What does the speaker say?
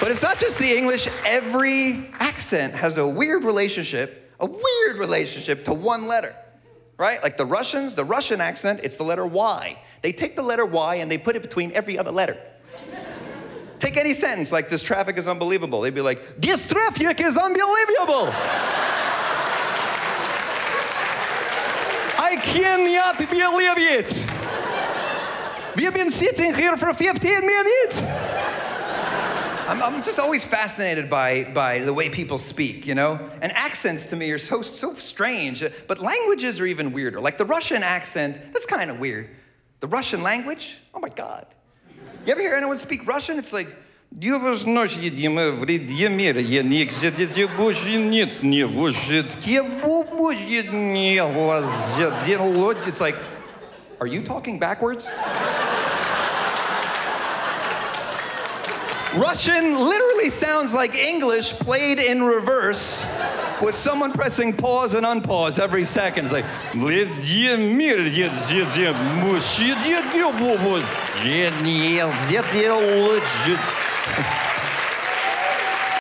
But it's not just the English, every accent has a weird relationship, a weird relationship to one letter, right? Like the Russians, the Russian accent, it's the letter Y. They take the letter Y and they put it between every other letter. Take any sentence like this traffic is unbelievable. They'd be like, this traffic is unbelievable. I cannot believe it. We've been sitting here for 15 minutes. I'm, I'm, just always fascinated by, by the way people speak, you know? And accents to me are so, so strange, but languages are even weirder. Like the Russian accent, that's kind of weird. The Russian language, oh my God. You ever hear anyone speak Russian? It's like, it's like, are you talking backwards? Russian literally sounds like English played in reverse with someone pressing pause and unpause every second. It's like,